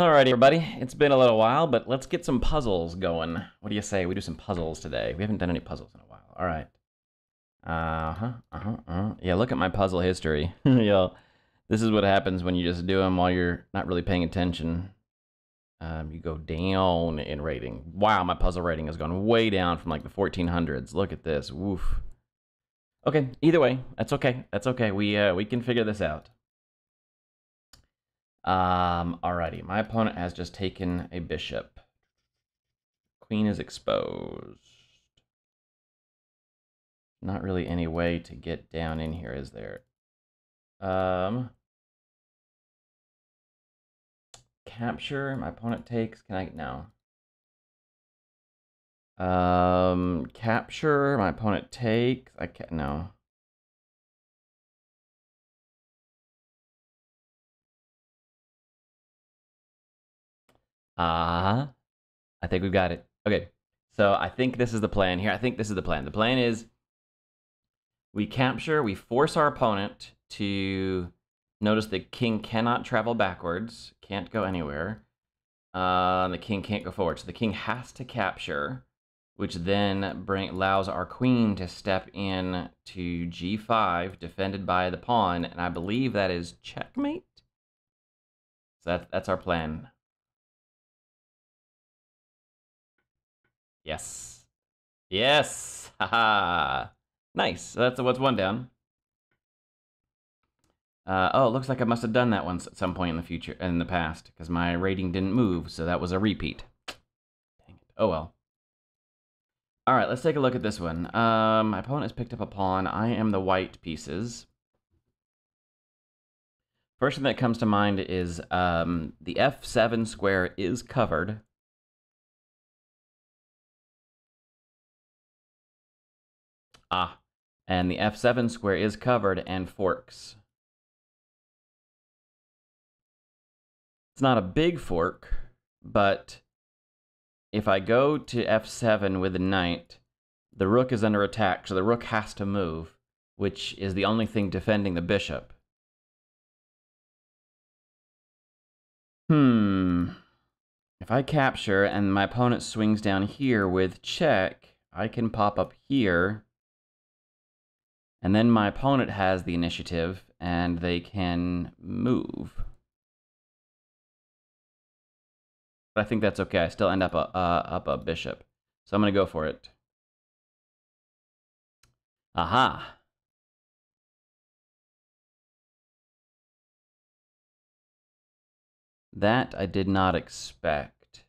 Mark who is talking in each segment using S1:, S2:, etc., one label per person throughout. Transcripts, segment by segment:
S1: Alrighty, everybody. It's been a little while, but let's get some puzzles going. What do you say? We do some puzzles today. We haven't done any puzzles in a while. All right. Uh huh. Uh huh. Uh-huh. Yeah. Look at my puzzle history. Yo, this is what happens when you just do them while you're not really paying attention. Um, you go down in rating. Wow, my puzzle rating has gone way down from like the 1400s. Look at this. Woof. Okay. Either way, that's okay. That's okay. We uh, we can figure this out. Um, alrighty, my opponent has just taken a bishop. Queen is exposed. Not really any way to get down in here, is there? Um, capture, my opponent takes, can I, no. Um, capture, my opponent takes, I can't, no. Ah, uh, I think we've got it. Okay, so I think this is the plan here. I think this is the plan. The plan is we capture, we force our opponent to notice the king cannot travel backwards, can't go anywhere. Uh, the king can't go forward. So the king has to capture, which then bring allows our queen to step in to g5, defended by the pawn, and I believe that is checkmate. So that, that's our plan. Yes. Yes. Haha. nice. So that's what's one down. Uh, oh, looks like I must have done that once at some point in the future, in the past, because my rating didn't move, so that was a repeat. Dang it. Oh well. All right, let's take a look at this one. Um, my opponent has picked up a pawn. I am the white pieces. First thing that comes to mind is um, the f7 square is covered. Ah, and the f7 square is covered and forks. It's not a big fork, but if I go to f7 with the knight, the rook is under attack, so the rook has to move, which is the only thing defending the bishop. Hmm. If I capture and my opponent swings down here with check, I can pop up here and then my opponent has the initiative and they can move. But I think that's okay. I still end up a, uh, up a bishop. So I'm going to go for it. Aha. That I did not expect.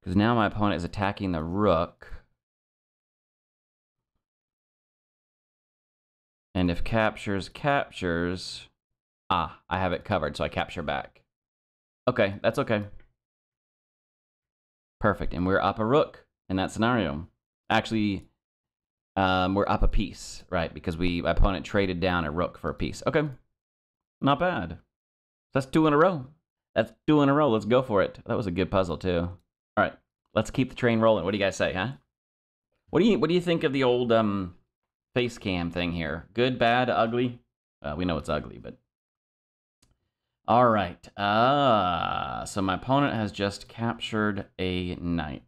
S1: Because now my opponent is attacking the rook. And if captures captures, ah, I have it covered, so I capture back. Okay, that's okay. Perfect, and we're up a rook in that scenario. Actually, um, we're up a piece, right? Because we opponent traded down a rook for a piece. Okay, not bad. That's two in a row. That's two in a row. Let's go for it. That was a good puzzle too. All right, let's keep the train rolling. What do you guys say, huh? What do you what do you think of the old um face cam thing here. Good, bad, ugly? Uh, we know it's ugly, but... All right. Uh, so my opponent has just captured a knight.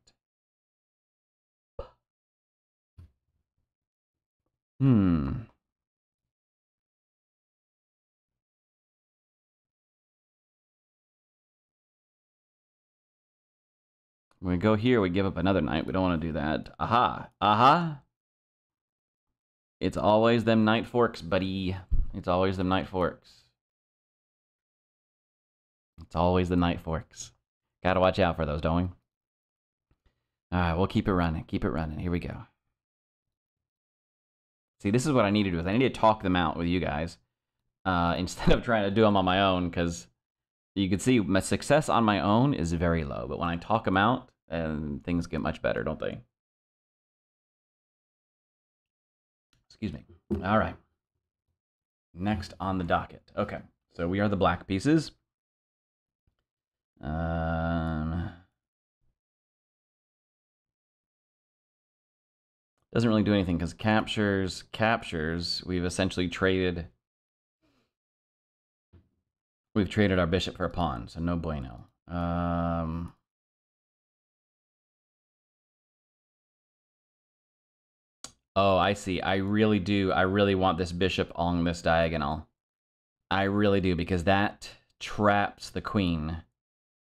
S1: Hmm. We go here, we give up another knight. We don't want to do that. Aha. Aha. It's always them knight forks, buddy. It's always them knight forks. It's always the knight forks. Gotta watch out for those, don't we? Alright, we'll keep it running. Keep it running. Here we go. See, this is what I need to do. Is I need to talk them out with you guys. Uh, instead of trying to do them on my own, because you can see my success on my own is very low. But when I talk them out, and things get much better, don't they? Excuse me. All right. Next on the docket. Okay, so we are the black pieces. Um, doesn't really do anything because captures, captures, we've essentially traded We've traded our bishop for a pawn, so no bueno. Um, oh, I see. I really do. I really want this bishop along this diagonal. I really do, because that traps the queen.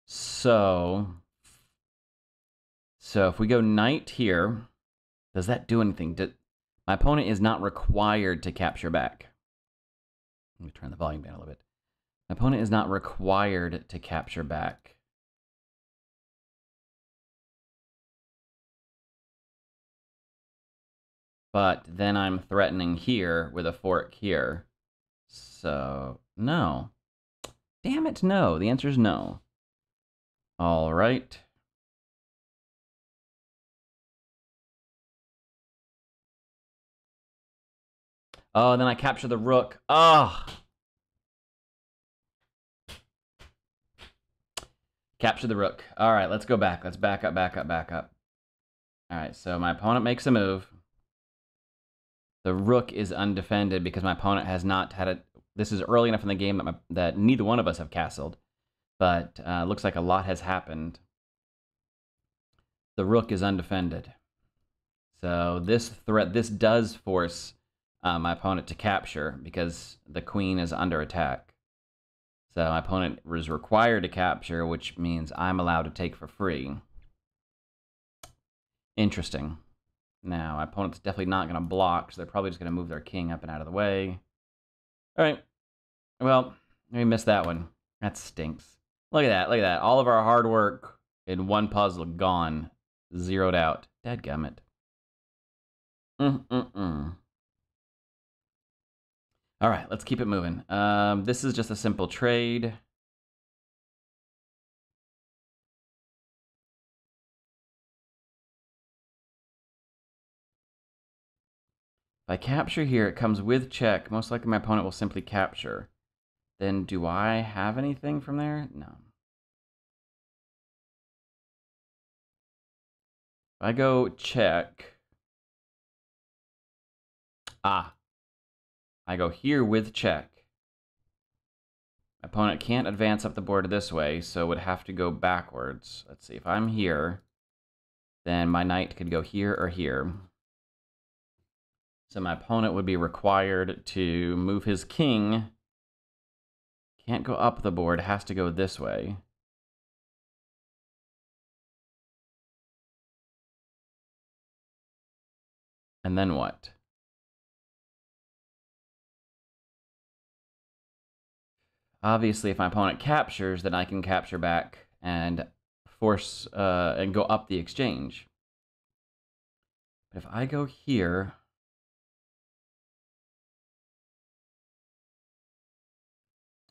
S1: So, so if we go knight here, does that do anything? My opponent is not required to capture back. Let me turn the volume down a little bit. My opponent is not required to capture back. But then I'm threatening here with a fork here. So, no. Damn it, no. The answer is no. All right. Oh, then I capture the rook. Ah. Oh. Capture the rook. All right, let's go back. Let's back up, back up, back up. All right, so my opponent makes a move. The rook is undefended because my opponent has not had it. This is early enough in the game that, my, that neither one of us have castled, but uh, looks like a lot has happened. The rook is undefended. So this threat, this does force uh, my opponent to capture because the queen is under attack. So my opponent was required to capture, which means I'm allowed to take for free. Interesting. Now, my opponent's definitely not going to block, so they're probably just going to move their king up and out of the way. All right. Well, we missed that one. That stinks. Look at that. Look at that. All of our hard work in one puzzle gone. Zeroed out. Dadgummit. Mm-mm-mm. All right, let's keep it moving. Um, this is just a simple trade. If I capture here, it comes with check. Most likely my opponent will simply capture. Then do I have anything from there? No. If I go check. Ah, I go here with check. My opponent can't advance up the board this way, so would have to go backwards. Let's see, if I'm here, then my knight could go here or here. So my opponent would be required to move his king. Can't go up the board, has to go this way. And then what? Obviously, if my opponent captures, then I can capture back and force uh, and go up the exchange. But if I go here,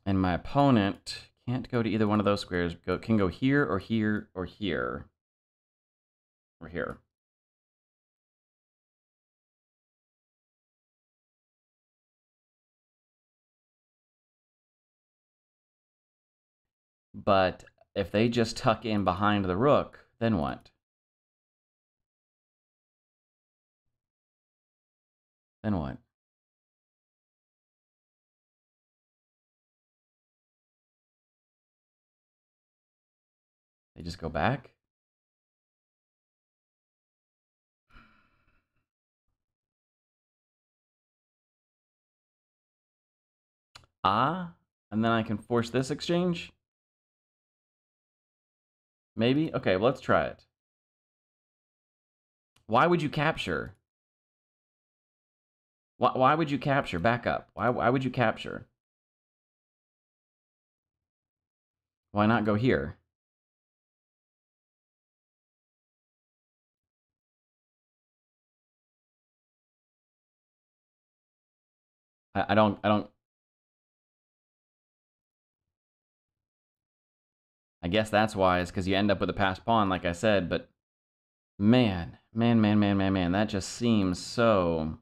S1: and my opponent can't go to either one of those squares, go, can go here or here or here or here. But if they just tuck in behind the rook, then what? Then what? They just go back? Ah, and then I can force this exchange? Maybe? Okay, well, let's try it. Why would you capture? Why, why would you capture? Back up. Why, why would you capture? Why not go here? I, I don't, I don't, I guess that's why, is because you end up with a passed pawn, like I said, but man, man, man, man, man, man, that just seems so...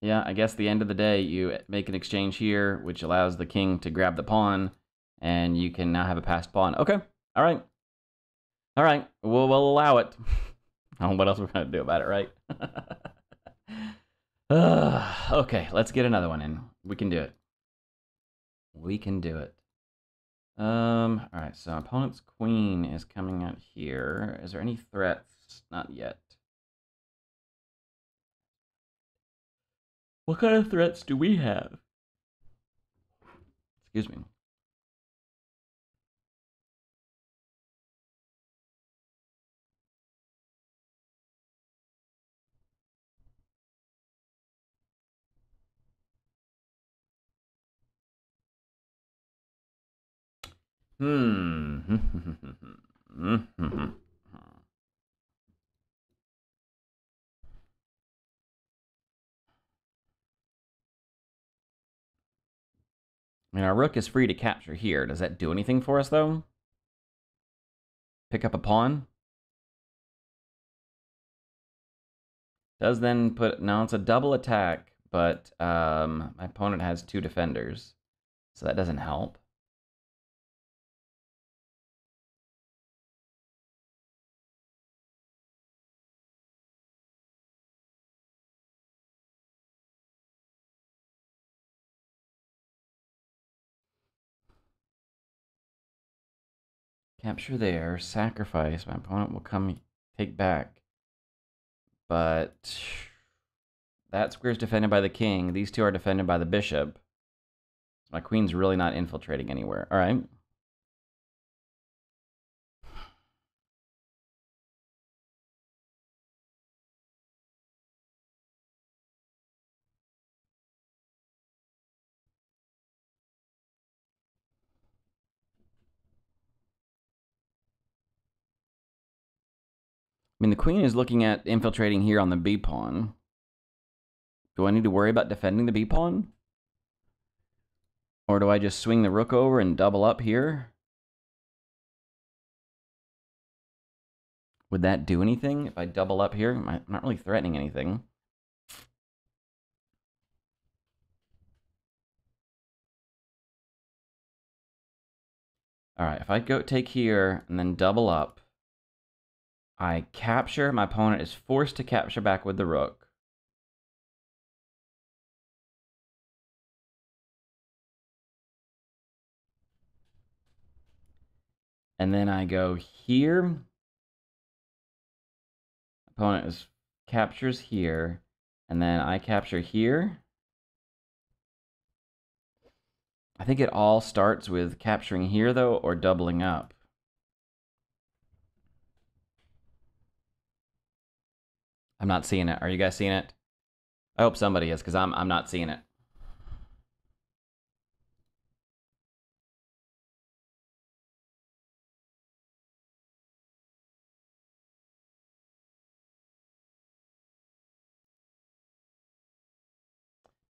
S1: Yeah, I guess the end of the day, you make an exchange here, which allows the king to grab the pawn, and you can now have a passed pawn. Okay, all right, all right. We'll, we'll allow it. Know what else we're gonna do about it, right? uh, okay, let's get another one in. We can do it. We can do it. Um, all right, so opponent's queen is coming out here. Is there any threats? Not yet. What kind of threats do we have? Excuse me. Hmm. Mean, our rook is free to capture here. Does that do anything for us, though? Pick up a pawn? Does then put... Now, it's a double attack, but um, my opponent has two defenders. So that doesn't help. Capture there, sacrifice. My opponent will come take back. But that square is defended by the king. These two are defended by the bishop. My queen's really not infiltrating anywhere. All right. I mean, the queen is looking at infiltrating here on the b pawn. Do I need to worry about defending the b pawn? Or do I just swing the rook over and double up here? Would that do anything if I double up here? I'm not really threatening anything. All right, if I go take here and then double up, I capture. My opponent is forced to capture back with the rook. And then I go here. Opponent is captures here. And then I capture here. I think it all starts with capturing here, though, or doubling up. I'm not seeing it. Are you guys seeing it? I hope somebody is, because I'm I'm not seeing it.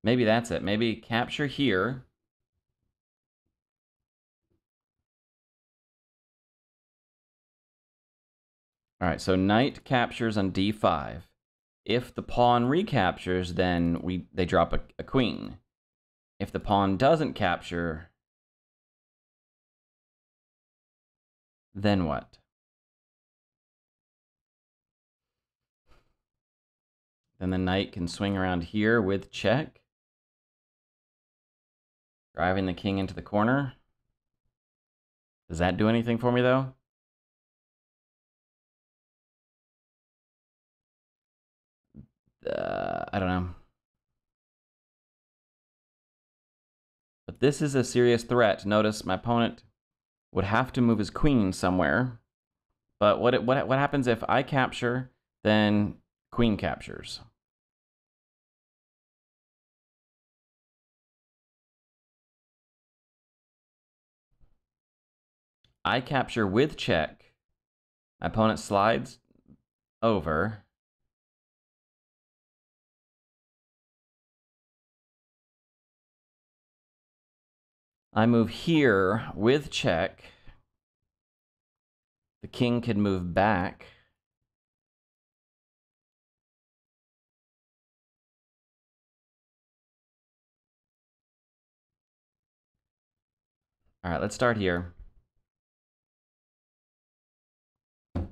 S1: Maybe that's it. Maybe capture here. All right, so knight captures on d5. If the pawn recaptures, then we they drop a, a queen. If the pawn doesn't capture, then what? Then the knight can swing around here with check. Driving the king into the corner. Does that do anything for me, though? Uh, I don't know. But this is a serious threat. Notice my opponent would have to move his queen somewhere. But what, what, what happens if I capture, then queen captures? I capture with check. My opponent slides over. I move here with check. The king could move back. All right, let's start here. I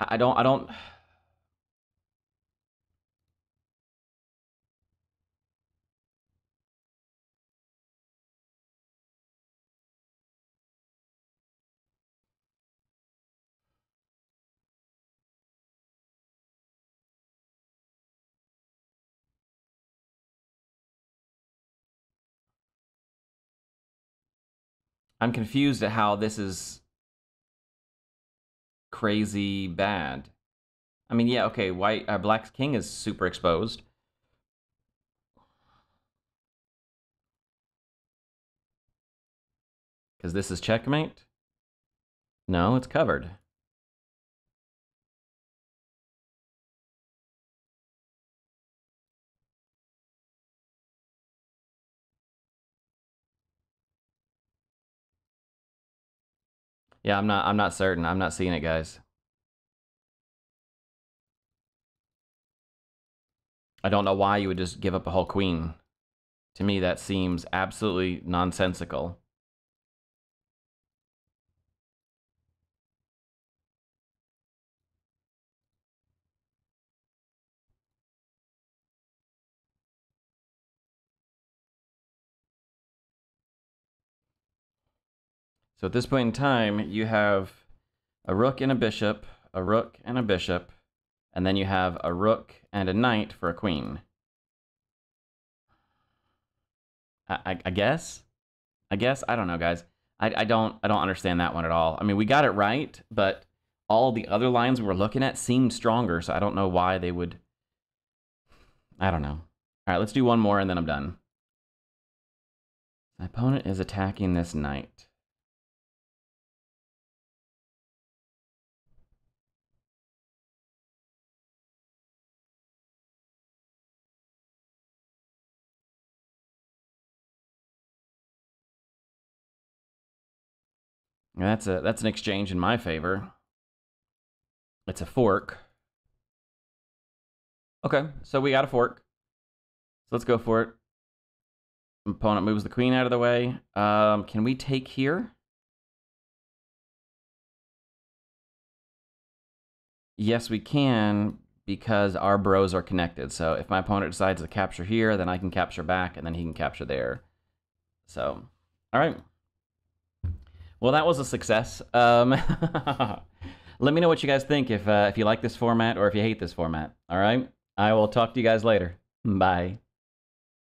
S1: I don't, I don't. I'm confused at how this is crazy bad. I mean, yeah, okay, white uh, Black's King is super exposed. Because this is checkmate? No, it's covered. Yeah, I'm not I'm not certain. I'm not seeing it, guys. I don't know why you would just give up a whole queen. To me, that seems absolutely nonsensical. So at this point in time, you have a rook and a bishop, a rook and a bishop, and then you have a rook and a knight for a queen. I, I, I guess? I guess? I don't know, guys. I, I don't I don't understand that one at all. I mean, we got it right, but all the other lines we were looking at seemed stronger, so I don't know why they would... I don't know. All right, let's do one more and then I'm done. My opponent is attacking this knight. That's a that's an exchange in my favor. It's a fork. Okay, so we got a fork. So let's go for it. Opponent moves the queen out of the way. Um, can we take here? Yes, we can because our bros are connected. So if my opponent decides to capture here, then I can capture back and then he can capture there. So, all right. Well, that was a success. Um, let me know what you guys think if uh, if you like this format or if you hate this format. All right. I will talk to you guys later. Bye.